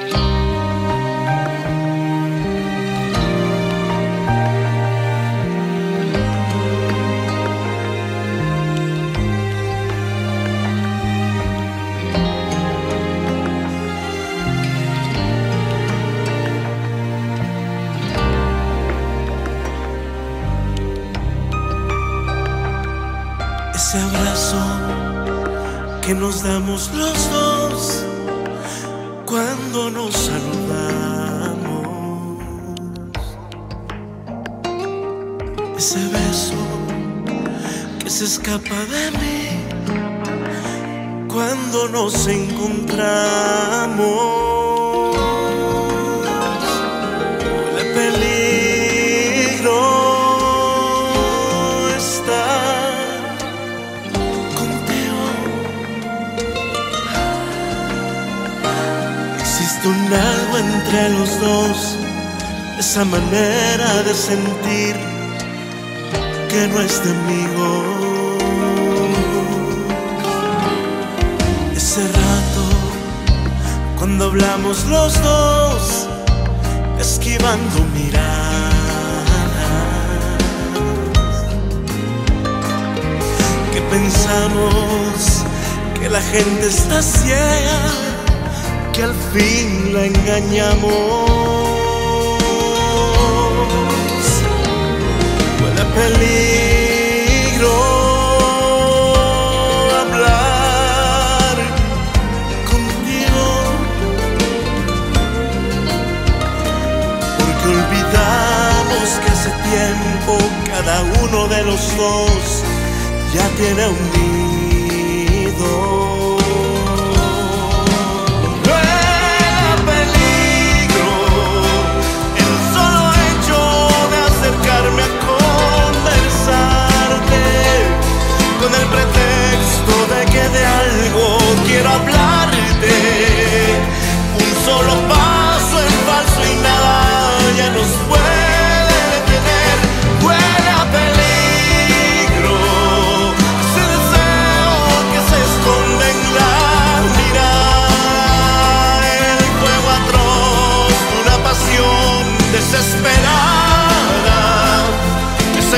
Ese abrazo que nos damos los dos cuando nos saludamos. Ese beso que se escapa de mí cuando nos encontramos. Entre los dos, esa manera de sentir que no es de amigos. Ese rato, cuando hablamos los dos, esquivando miradas, que pensamos que la gente está ciega, que al fin la engañamos. Huele peligro hablar contigo, porque olvidamos que hace tiempo cada uno de los dos ya tiene un niño. quiero hablarte. Un solo paso en falso y nada ya nos puede detener. Huele a peligro, ese deseo que se esconde en la mirada. El fuego atroz, una pasión desesperada que se